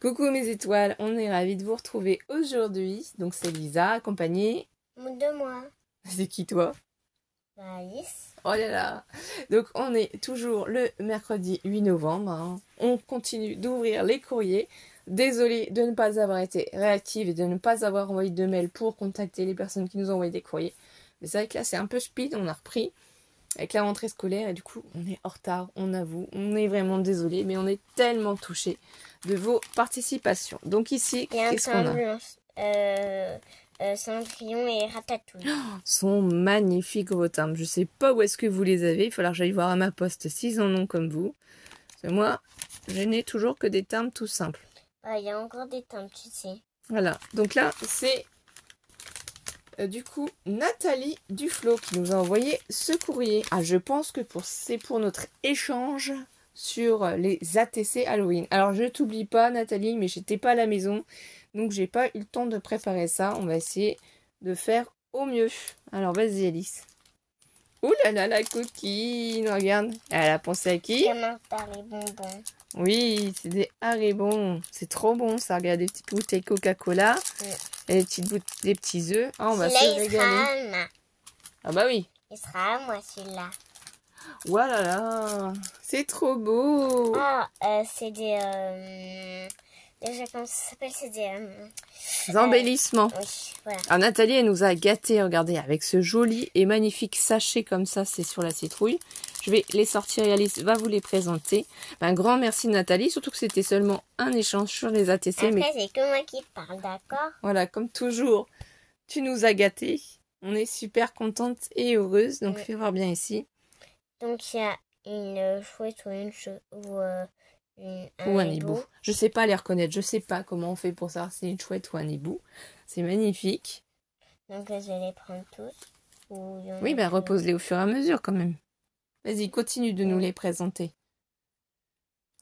Coucou mes étoiles, on est ravis de vous retrouver aujourd'hui. Donc c'est Lisa, accompagnée. De moi. C'est qui toi? Bah, Alice. Oh là là Donc on est toujours le mercredi 8 novembre. hein. On continue d'ouvrir les courriers. Désolée de ne pas avoir été réactive et de ne pas avoir envoyé de mail pour contacter les personnes qui nous ont envoyé des courriers. Mais c'est vrai que là c'est un peu speed, on a repris avec la rentrée scolaire et du coup on est en retard, on avoue, on est vraiment désolé, mais on est tellement touchés de vos participations. Donc ici, qu'est-ce qu'on a. Euh, euh, Cendrillon et Ratatouille. sont magnifiques vos timbres. Je sais pas où est-ce que vous les avez. Il va falloir que j'aille voir à ma poste s'ils en ont comme vous. Parce que moi, je n'ai toujours que des timbres tout simples. Ah, Il y a encore des timbres, tu sais. Voilà. Donc là, c'est euh, du coup Nathalie Duflo qui nous a envoyé ce courrier. Ah, je pense que pour c'est pour notre échange sur les ATC Halloween. Alors je t'oublie pas Nathalie, mais j'étais pas à la maison, donc j'ai pas eu le temps de préparer ça. On va essayer de faire au mieux. Alors vas-y Alice. Ouh là là la coquine, regarde. Elle a pensé à qui? Par les bonbons. Oui, c'est des Haribon. C'est trop bon ça. Regarde des petites bouteilles Coca-Cola. Et des, petites bout- des petits œufs. Ah, on va se régaler. Ah bah oui. Il sera à moi, celui-là. Voilà là. C'est trop beau. Ah, euh, c'est des... euh, déjà, comment ça s'appelle C'est des... euh, Des embellissements. oui, voilà. Alors Nathalie, elle nous a gâtés, regardez, avec ce joli et magnifique sachet comme ça, c'est sur la citrouille. Je vais les sortir et Alice va vous les présenter. Un grand merci Nathalie, surtout que c'était seulement un échange sur les ATC. mais Après, c'est que moi qui parle, d'accord? Voilà, comme toujours, tu nous as gâtés. On est super contente et heureuse. Donc, Ouais. fais voir bien ici. Donc, il y a une euh, chouette ou une chou- ou, euh, une- Ou un hibou. hibou. Je sais pas les reconnaître. Je sais pas comment on fait pour savoir si c'est une chouette ou un hibou. C'est magnifique. Donc, je vais les prendre tous. Ou Oui, ben repose-les au fur et à mesure quand même. Vas-y, continue de nous les présenter.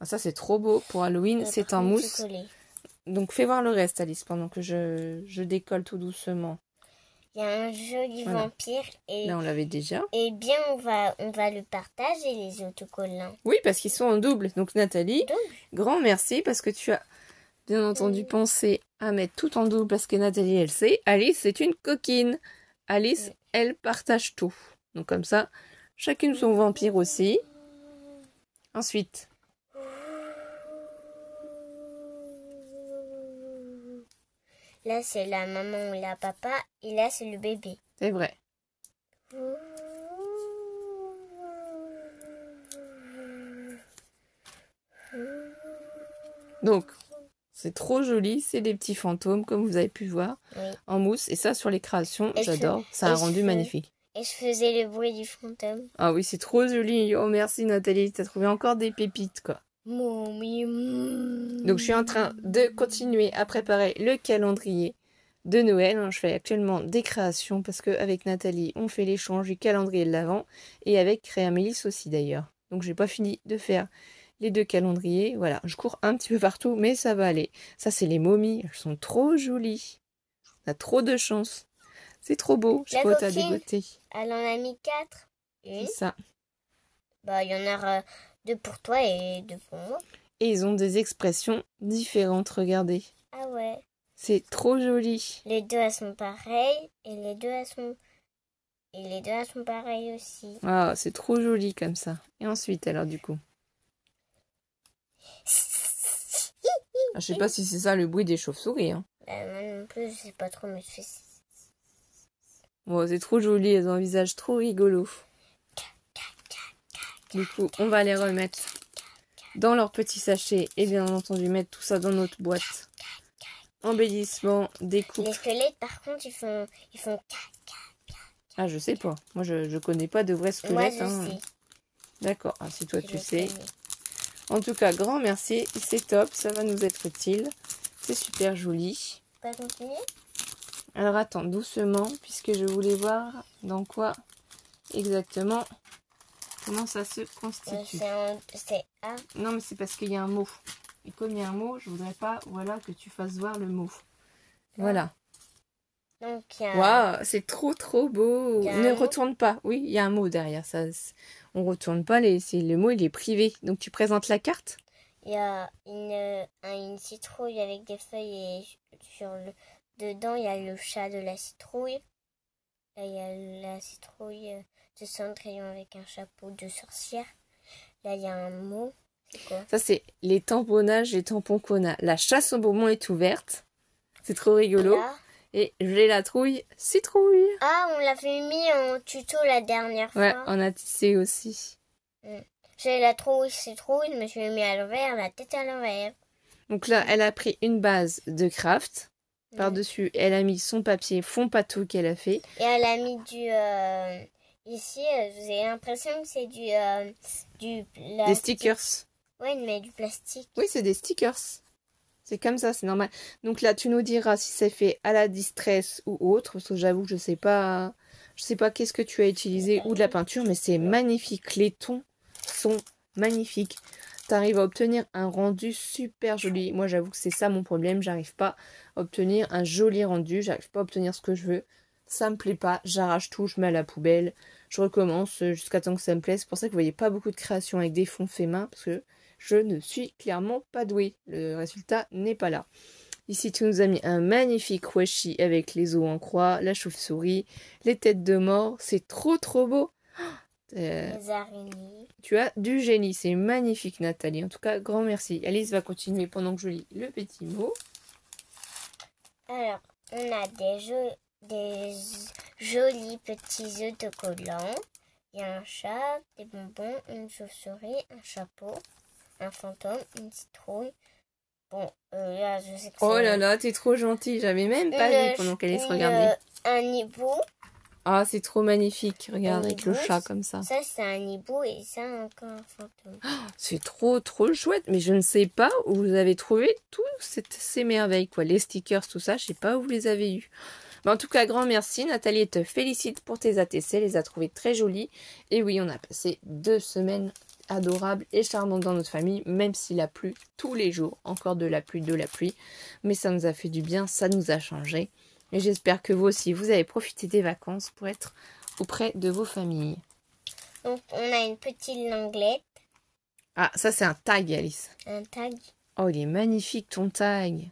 Ah, ça, c'est trop beau. Pour Halloween, c'est en mousse. Donc, fais voir le reste, Alice, pendant que je, je décolle tout doucement. Il y a un joli Voilà. vampire et, Là, on l'avait déjà. et bien on va on va le partager les autocollants. Oui, parce qu'ils sont en double. Donc, Nathalie, Double. grand merci parce que tu as bien entendu pensé à mettre tout en double parce que Nathalie, elle sait. Alice, c'est une coquine. Alice, elle partage tout. Donc, comme ça, chacune son vampire aussi. Ensuite, Là c'est la maman ou la papa et là c'est le bébé. c'est vrai. Donc, c'est trop joli. C'est des petits fantômes, comme vous avez pu voir, Oui. en mousse. Et ça, sur les créations, j'adore. Ça a rendu magnifique. Et je faisais le bruit du fantôme. Ah oui, c'est trop joli. Oh, merci Nathalie. T'as trouvé encore des pépites, quoi. Donc, je suis en train de continuer à préparer le calendrier de Noël. hein. Je fais actuellement des créations parce qu'avec Nathalie, on fait l'échange du calendrier de l'Avent et avec Créamélis aussi d'ailleurs. Donc, j'ai pas fini de faire les deux calendriers. Voilà, je cours un petit peu partout, mais ça va aller. Ça, c'est les momies. Elles sont trop jolies. On a trop de chance. C'est trop beau. Je crois que dégoté. Elle en a mis quatre. C'est ça. Bah il y en a euh, deux pour toi et deux pour moi. Et ils ont des expressions différentes. Regardez. Ah ouais. C'est trop joli. Les deux elles sont pareilles et les deux elles sont et les deux elles sont pareilles aussi. Ah, c'est trop joli comme ça. Et ensuite, alors, du coup? Ah, Je sais pas si c'est ça le bruit des chauves-souris. Hein. Bah, moi non plus, je sais pas trop, mais je fais. Bon, c'est trop joli, elles ont un visage trop rigolo. Du coup, on va les remettre dans leur petit sachet et bien entendu mettre tout ça dans notre boîte. Embellissement, découpe. Les squelettes, par contre, ils font, ils font. Ah, je sais pas. Moi, je, je connais pas de vrais Moi, squelettes. hein. D'accord. Ah, si toi Je tu sais. connais. En tout cas, grand merci. C'est top. Ça va nous être utile. C'est super joli. Continuer? Alors attends, doucement, puisque je voulais voir dans quoi exactement comment ça se Euh, constitue. C'est un-. Non, mais c'est parce qu'il y a un mot. Et comme il y a un mot, je voudrais pas, voilà, que tu fasses voir le mot. Voilà. Donc, il y a. Waouh, c'est trop trop beau. Ne mot retourne pas. Oui, il y a un mot derrière ça. On retourne pas les. Le mot, il est privé. Donc tu présentes la carte? il y a une, un- une citrouille avec des feuilles et sur le dedans il y a le chat de la citrouille. Là il y a la citrouille euh, de Cendrillon avec un chapeau de sorcière. Là il y a un mot. Quoi? Ça, c'est les tamponnages et tampons qu'on a. La chasse au bonbon est ouverte. C'est trop rigolo. Là. Et j'ai la trouille citrouille. Ah, on l'avait mis en tuto la dernière Ouais, fois. on a tissé aussi. J'ai la trouille citrouille, je me suis mis à l'envers, la tête à l'envers. Donc là, elle a pris une base de craft. Par-dessus, elle a mis son papier fond pâteau qu'elle a fait. Et elle a mis du. euh, ici, euh, j'ai l'impression que c'est du. euh, du Des stickers. Ouais, mais du plastique. Oui, c'est des stickers. C'est comme ça, c'est normal. Donc là, tu nous diras si c'est fait à la distress ou autre. Parce que j'avoue que je sais pas. Je sais pas qu'est-ce que tu as utilisé ou de la peinture, mais c'est magnifique. Les tons sont magnifiques. Tu arrives à obtenir un rendu super joli. Moi, j'avoue que c'est ça mon problème. J'arrive pas à obtenir un joli rendu. J'arrive pas à obtenir ce que je veux. Ça me plaît pas. J'arrache tout, je mets à la poubelle. Je recommence jusqu'à temps que ça me plaise. C'est pour ça que vous voyez pas beaucoup de créations avec des fonds faits main. Parce que je ne suis clairement pas douée. Le résultat n'est pas là. Ici, tu nous as mis un magnifique washi avec les os en croix, la chauve-souris, les têtes de mort. C'est trop trop beau. Euh, Les araignées. tu as du génie, c'est magnifique Nathalie. En tout cas, grand merci. Alice va continuer pendant que je lis le petit mot. Alors, on a des, jo- des jolis petits autocollants. Il y a un chat, des bonbons, une chauve-souris, un chapeau, un fantôme, une citrouille. Bon, euh, là, je sais que Oh là là, t'es trop gentille. J'avais même pas une- vu pendant qu'Alice regardait. un hibou. Ah, c'est trop magnifique. Regarde avec le chat comme ça. Ça, c'est un hibou et ça, encore un fantôme. C'est trop trop chouette. Mais je ne sais pas où vous avez trouvé toutes ces merveilles quoi. Les stickers, tout ça, je sais pas où vous les avez eus. Mais en tout cas, grand merci. Nathalie te félicite pour tes ATC. Elle les a trouvées très jolies. Et oui, on a passé deux semaines adorables et charmantes dans notre famille, même s'il a plu tous les jours. Encore de la pluie, de la pluie. Mais ça nous a fait du bien, ça nous a changé. Et j'espère que vous aussi, vous avez profité des vacances pour être auprès de vos familles. Donc, on a une petite languette, Ah, ça c'est un tag, Alice. un tag, Oh, il est magnifique ton tag.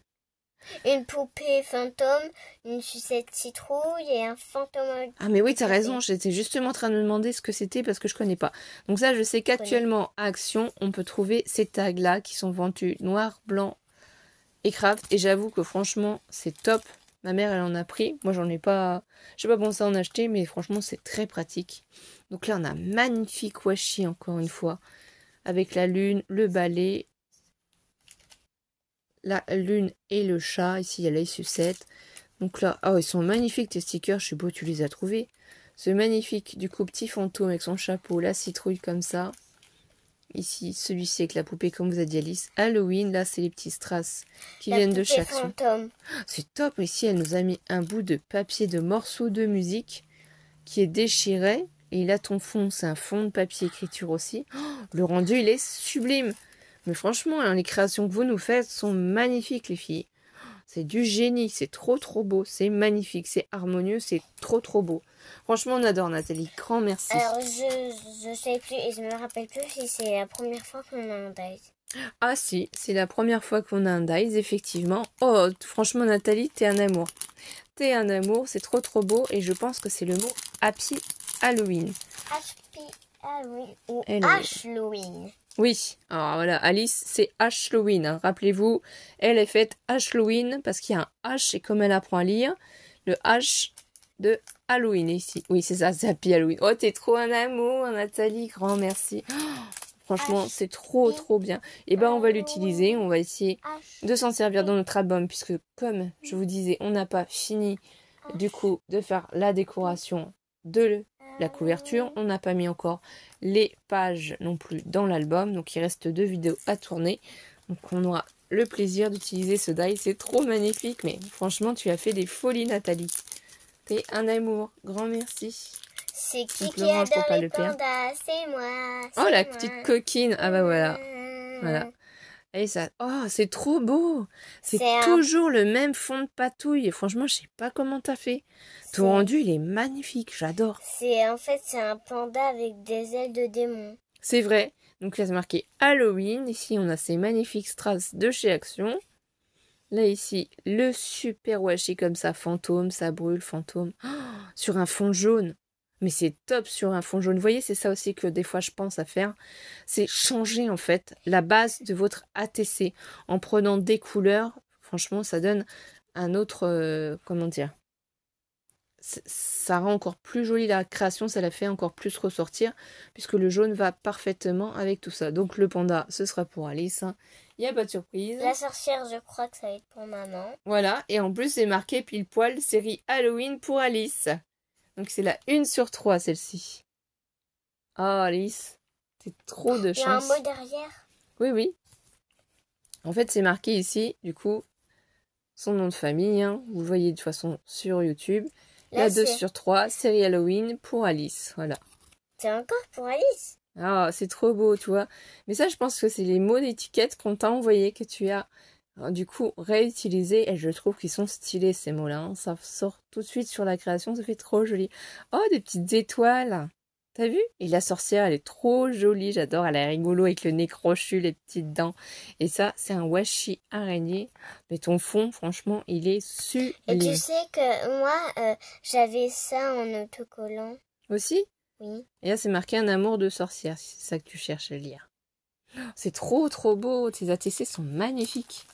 une poupée fantôme, une sucette citrouille et un fantôme. Ah mais oui, t'as raison, j'étais justement en train de me demander ce que c'était parce que je connais pas. Donc ça, je sais qu'actuellement à Action, on peut trouver ces tags-là qui sont vendus noir, blanc et craft. Et j'avoue que franchement, c'est top. Ma mère, elle en a pris. Moi, j'en ai pas... J'ai pas pensé à en acheter, mais franchement, c'est très pratique. Donc là, on a un magnifique washi, encore une fois, avec la lune, le balai, la lune et le chat. Ici, il y a la sucette. Donc là, oh, ils sont magnifiques tes stickers. Je sais pas tu les as trouvés. Ce magnifique, du coup, petit fantôme avec son chapeau, la citrouille comme ça. Ici, celui-ci avec la poupée, comme vous a dit Alice. Halloween, là, c'est les petits strass qui La viennent de chaque son. fantôme. C'est top. Ici, elle nous a mis un bout de papier de morceau de musique qui est déchiré. Et il a ton fond, c'est un fond de papier écriture aussi. Oh, le rendu, il est sublime. Mais franchement, hein, les créations que vous nous faites sont magnifiques, les filles. C'est du génie, c'est trop trop beau, c'est magnifique, c'est harmonieux, c'est trop trop beau. Franchement, on adore Nathalie, grand merci. Alors, je, je sais plus et je me rappelle plus si c'est la première fois qu'on a un dice. Ah si, c'est la première fois qu'on a un dice, effectivement. Oh, franchement Nathalie, t'es un amour. T'es un amour, c'est trop trop beau et je pense que c'est le mot Happy Halloween. HP Halloween ou Halloween. Oui, alors voilà, Alice, c'est Halloween. hein. Rappelez-vous, elle est faite Halloween parce qu'il y a un H et comme elle apprend à lire, le H de Halloween ici. Oui, c'est ça, c'est Happy Halloween. Oh, t'es trop un amour, Nathalie, grand merci. Oh, franchement, c'est trop trop bien. Et ben, on va l'utiliser, on va essayer de s'en servir dans notre album puisque comme je vous disais on n'a pas fini du coup de faire la décoration de la couverture on n'a pas mis encore les pages non plus dans l'album donc il reste deux vidéos à tourner. Donc on aura le plaisir d'utiliser ce die. C'est trop magnifique mais franchement tu as fait des folies Nathalie. T'es un amour. Grand merci. C'est qui qui adore les pandas? C'est moi. oh la moi. petite coquine. Ah bah voilà. Voilà. Et ça, oh, c'est trop beau. C'est un- toujours le même fond de patouille. Et franchement, je sais pas comment t'as fait. Ton rendu, il est magnifique. J'adore. C'est en fait c'est un panda avec des ailes de démon. C'est vrai. Donc là, c'est marqué Halloween. Ici, on a ces magnifiques strass de chez Action. Là, ici, le super washi comme ça, fantôme, ça brûle, fantôme. Oh, sur un fond jaune. Mais c'est top sur un fond jaune. Vous voyez, c'est ça aussi que des fois je pense à faire. C'est changer en fait la base de votre ATC en prenant des couleurs. Franchement, ça donne un autre, euh, comment dire, ça rend encore plus jolie la création, ça la fait encore plus ressortir, puisque le jaune va parfaitement avec tout ça. Donc le panda, ce sera pour Alice. Hein. Il n'y a pas de surprise. La sorcière, je crois que ça va être pour maman. Voilà, et en plus c'est marqué pile poil série Halloween pour Alice. Donc c'est la une sur trois celle-ci. Oh Alice, c'est trop de chance. Il y a un mot derrière Oui, oui. En fait c'est marqué ici, du coup, son nom de famille. Hein. Vous voyez de toute façon sur YouTube. La 2 sur 3, série Halloween pour Alice. Voilà. C'est encore pour Alice Ah, c'est trop beau, tu vois. Mais ça, je pense que c'est les mots d'étiquette qu'on t'a envoyé, que tu as du coup réutilisé. Et je trouve qu'ils sont stylés, ces mots-là. Hein. Ça sort tout de suite sur la création, ça fait trop joli. Oh, des petites étoiles T'as vu? Et la sorcière, elle est trop jolie, j'adore, elle est rigolo avec le nez crochu, les petites dents. Et ça, c'est un washi araignée. Mais ton fond, franchement, il est sublime. Et tu sais que moi, euh, j'avais ça en autocollant. Aussi? Oui. Et là, c'est marqué un amour de sorcière, si c'est ça que tu cherches à lire. C'est trop, trop beau. Tes ATC sont magnifiques.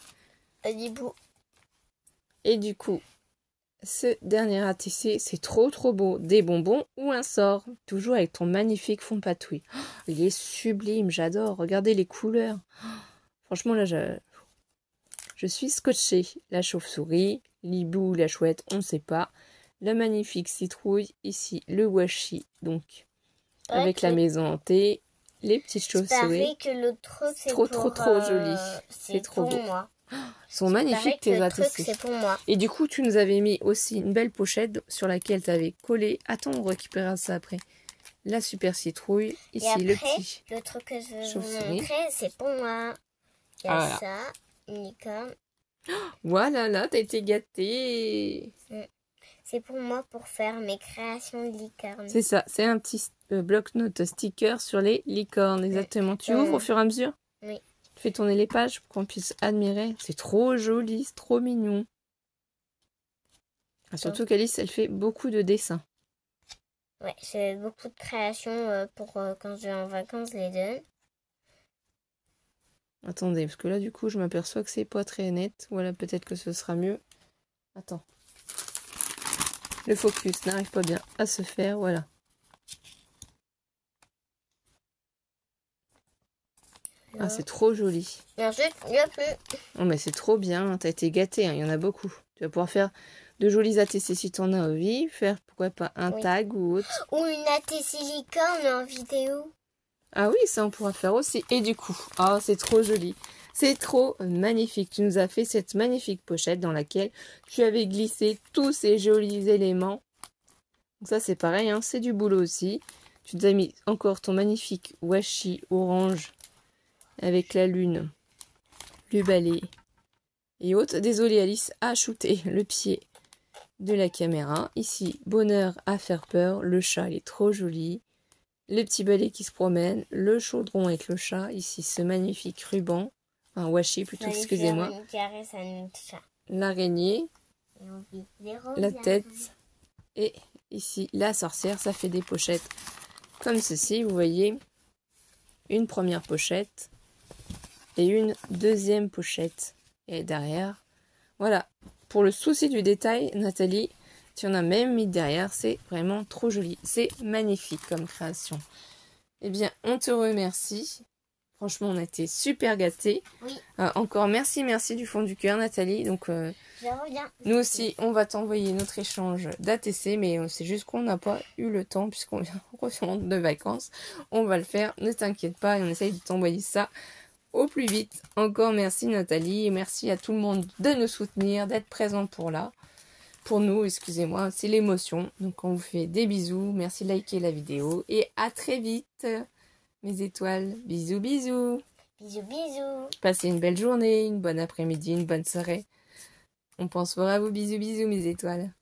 Et du coup, ce dernier ATC, c'est trop trop beau. Des bonbons ou un sort. Toujours avec ton magnifique fond patouille. il est sublime, j'adore. Regardez les couleurs. franchement, là, je, je suis scotchée. La chauve-souris, l'hibou, la chouette, on ne sait pas. La magnifique citrouille. Ici, le washi, donc, avec la maison hantée. Les petites chauves-souris. que l'autre, c'est trop, trop, trop joli. Euh, c'est trop beau. Moi sont magnifiques tes c'est pour moi. Et du coup, tu nous avais mis aussi une belle pochette sur laquelle tu avais collé. Attends, on récupérera ça après. La super citrouille. Ici, le petit. Le truc que je veux vous montrer, c'est pour moi. Il y a ah, ça, une licorne. Voilà, là, t'as été gâtée. Mm. C'est pour moi pour faire mes créations de licornes. C'est ça, c'est un petit euh, bloc-notes sticker sur les licornes, exactement. Tu ouvres au fur et à mesure? Fais tourner les pages pour qu'on puisse admirer. C'est trop joli, c'est trop mignon. Ah, surtout qu'Alice, elle fait beaucoup de dessins. Ouais, j'ai beaucoup de créations euh, pour euh, quand je vais en vacances les deux. Attendez, parce que là, du coup, je m'aperçois que c'est pas très net. Voilà, peut-être que ce sera mieux. Attends. Le focus n'arrive pas bien à se faire. Voilà. Ah, c'est trop joli. Merci, il y a plus. Oh, mais c'est trop bien. T'as été gâté, hein. il y en a beaucoup. Tu vas pouvoir faire de jolis ATC si t'en as envie. Faire, pourquoi pas, un tag ou autre. Ou une ATC licorne en vidéo. Ah oui, ça on pourra faire aussi. Et du coup, oh, c'est trop joli. C'est trop magnifique. Tu nous as fait cette magnifique pochette dans laquelle tu avais glissé tous ces jolis éléments. Donc ça c'est pareil, hein. c'est du boulot aussi. Tu nous as mis encore ton magnifique washi orange avec la lune, le balai et autres. Désolé Alice a shooté le pied de la caméra. Ici, bonheur à faire peur. Le chat, il est trop joli. Le petit balai qui se promène. Le chaudron avec le chat. Ici, ce magnifique ruban. Un washi plutôt, excusez-moi. L'araignée. La tête. Et ici, la sorcière. Ça fait des pochettes comme ceci. Vous voyez, une première pochette et une deuxième pochette. Et derrière, voilà. Pour le souci du détail, Nathalie, tu en as même mis derrière. C'est vraiment trop joli. C'est magnifique comme création. Eh bien, on te remercie. Franchement, on a été super gâtés. Euh, encore merci, merci du fond du cœur, Nathalie. Donc, euh, nous aussi, on va t'envoyer notre échange d'ATC, mais euh, c'est juste qu'on n'a pas eu le temps puisqu'on vient de vacances. On va le faire, ne t'inquiète pas, et on essaye de t'envoyer ça au plus vite. Encore merci Nathalie et merci à tout le monde de nous soutenir, d'être présent pour là. Pour nous, excusez-moi, c'est l'émotion. Donc on vous fait des bisous, merci de liker la vidéo et à très vite mes étoiles. Bisous bisous. Bisous bisous. Passez une belle journée, une bonne après-midi, une bonne soirée. On pense fort à vous. Bisous bisous mes étoiles.